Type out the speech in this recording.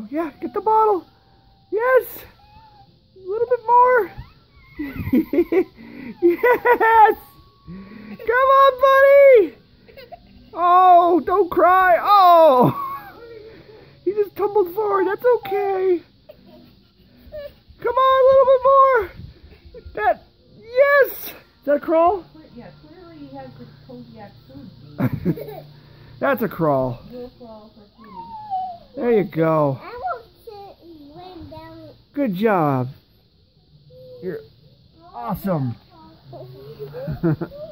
go. Yeah, get the bottle. Yes. A little bit more. yes. Come on, buddy. Oh, don't cry. Oh. He just tumbled forward. That's okay. Come on, a little bit more. That. Yes. Is that a crawl? Yeah, clearly he has the Kodiak food. That's a crawl. Will crawl for food. There you go. Good job. You're awesome.